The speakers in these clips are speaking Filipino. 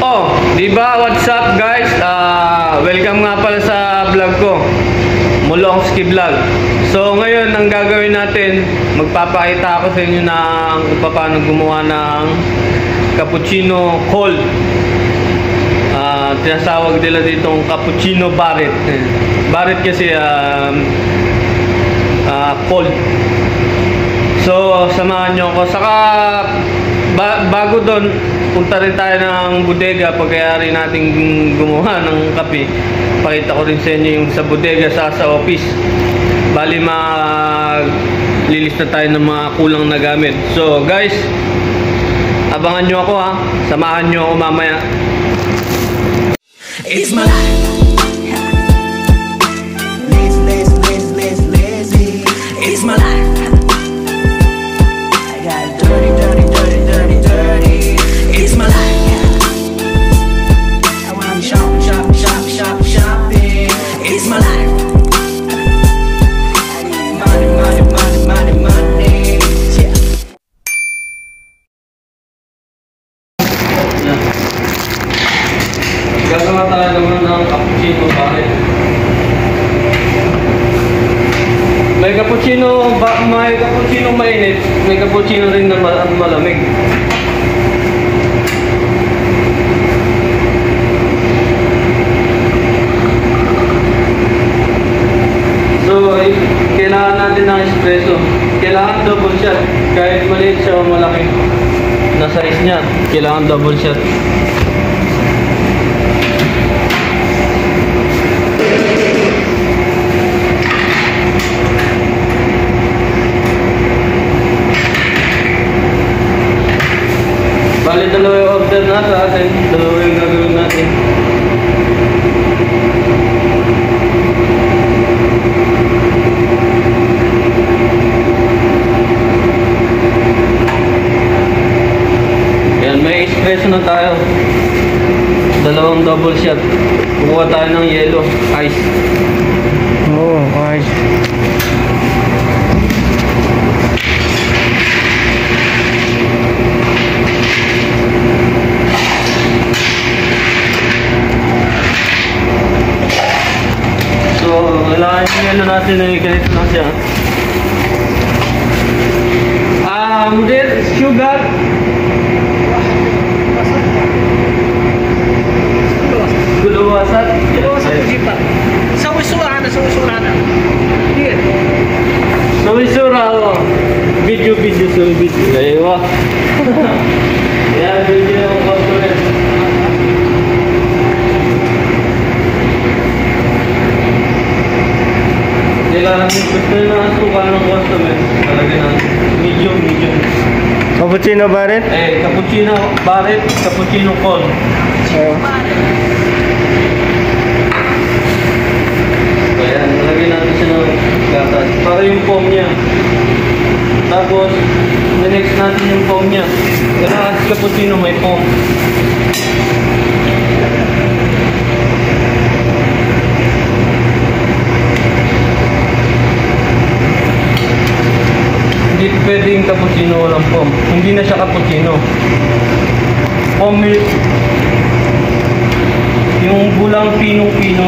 Oh, di ba? What's up guys? Ah, welcome nga pala sa vlog ko. Mulongski Vlog. So ngayon ang gagawin natin, magpapakita ako sa inyo ng paano gumawa ng cappuccino cold. Ah, tinasawag nila ditong cappuccino Barret. Barret kasi um, ah, cold. So, samahan nyo ako. Saka, ba- bago doon, punta rin tayo ng bodega pagkayari natin gumawa ng kape. Pakita ko rin sa inyo yung sa bodega sa sa office. Bali mag lilis na tayo ng mga kulang na gamit. So, guys, abangan nyo ako ha. Samahan nyo ako mamaya. It's my life. It's my life. Naman ng cappuccino pare. May cappuccino, ba, may cappuccino mainit, may cappuccino rin na ma- malamig. So, eh, kailangan natin ng espresso. Kailangan double shot. Kahit maliit siya o malaki na size niya, kailangan double shot. Bali, dalawa yung order na sa atin. Dalawa yung gagawin natin. Yan, may espresso na tayo. Dalawang double shot. Kukuha tayo ng yellow, ice. Oo, oh, ayos. Kailangan yung yellow natin ay ganito lang siya. Um, there, sugar. Guluwasan. Sa Jipa. Sa Wisura na, sa Wisura na. Sa Misura, oh. Video, video, sa video. Yan, Cappuccino Barret? Eh, cappuccino Barret, cappuccino cold. So, ayan, nalagay natin siya ng gatas. Para yung foam niya. Tapos, next natin yung foam niya. Kailangan cappuccino may foam. Hindi pwedeng cappuccino walang foam. Hindi na siya cappuccino. Foam milk. Yung bulang pinong-pino.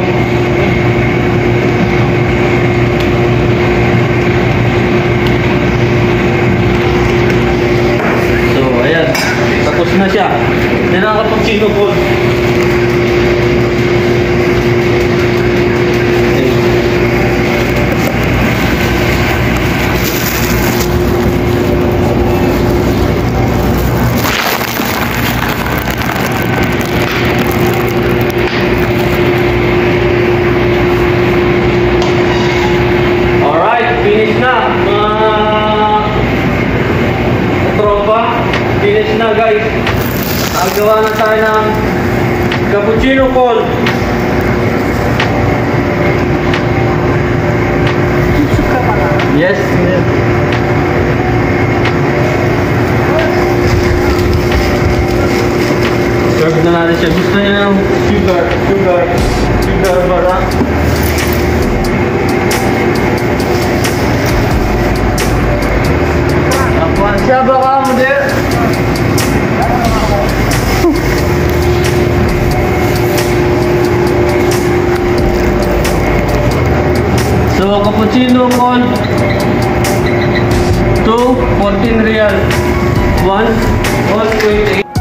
Tunggal, barang. Siapa kamu dia? So, cappuccino con 2, 14 real, 1, 1.8.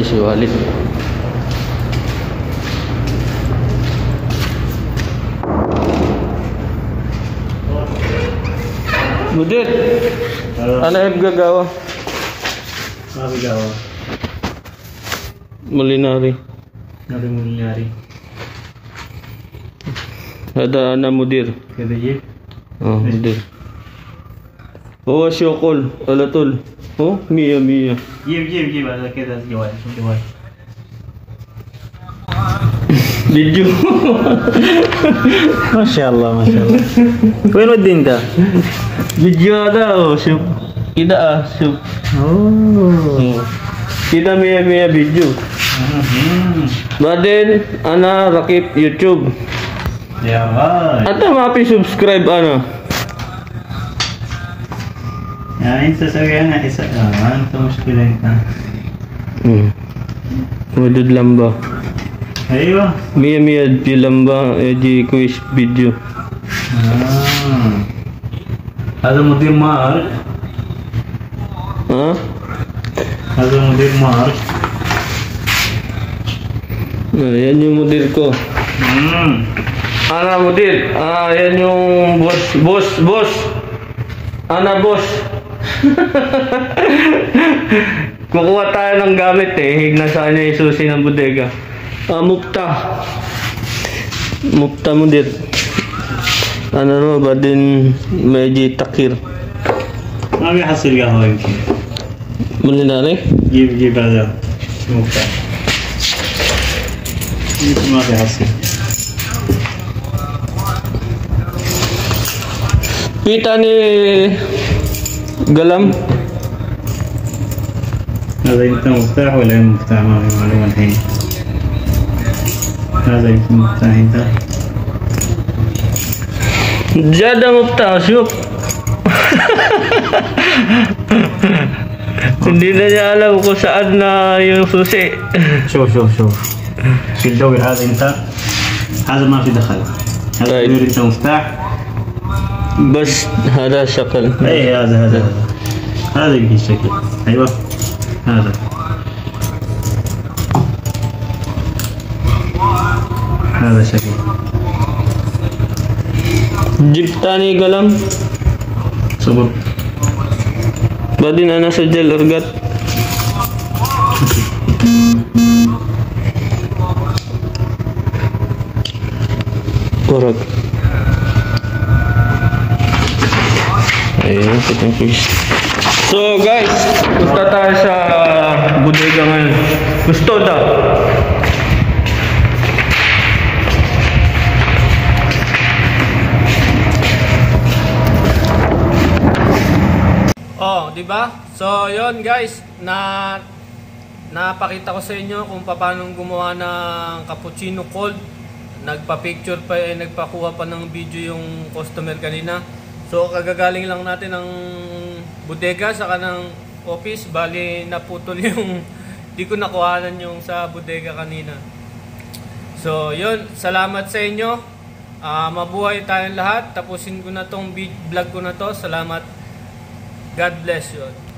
natin si Walid. Budit! Ano yung gagawa? Mabigaw. Molinari. Ano mo nangyari? Ada na mudir. Kada yun? Oh, mudir. Oh, syokol. Alatol. Oh, mia, ya. Jem, jem, jem, ada kita jual, jual. Dijual. Masya Allah, Masya Allah. Kau ini din ta? Dijual dah, oh, sup. Kita ah, sup. Oh. Hmm. Kita mie mia biju. Baden, anak rakib YouTube. Ya, Atau mga subscribe anak. Yani sasagyan na isa naman. Di eh, di kuis video. Ah. Ada mo mar? Ada? Nah, ya, nyu mudir ko. Hmm. Ana mudir. Ah, ya, nyu bos bos bos, Ana. Kukuha tayo ng gamit eh. Nasaan niya yung susi ng bodega. Ah, mukta. Mukta mo dit. Ano ba din medyo takir. Abi hasil ka hoy. Muli na rin? Give, give ala. Mukta. Hindi mo abi hasil. Kita ni Galam. هذا يمكن مفتاح ولا يمكن مفتاح ما في معلومة الحين هذا يمكن مفتاح إنت Jada mupta, syuk. Hindi na niya alam kung saan na yung susi. شوف شوف شوف في الدور هذا إنت هذا ما في دخل هذا طيب. إنت مفتاح Bas, hada syakal. اي هذا هذا هذا يمكن الشكل ايوه هذا هذا شكل Jipta ni Galam. صبر Badi na nasa jail orgat. Ayun, kitang fish. So guys, punta tayo sa bodega ngayon. Gusto daw. Oh, di ba? So, yon guys, na napakita ko sa inyo kung paano gumawa ng cappuccino cold. Nagpa-picture pa eh, nagpakuha pa ng video yung customer kanina. So, kagagaling lang natin ng bodega sa kanang office. Bali, naputol yung di ko nakuhanan yung sa bodega kanina. So, yun. Salamat sa inyo. Ah, mabuhay tayong lahat. Tapusin ko na tong vlog ko na to. Salamat. God bless you.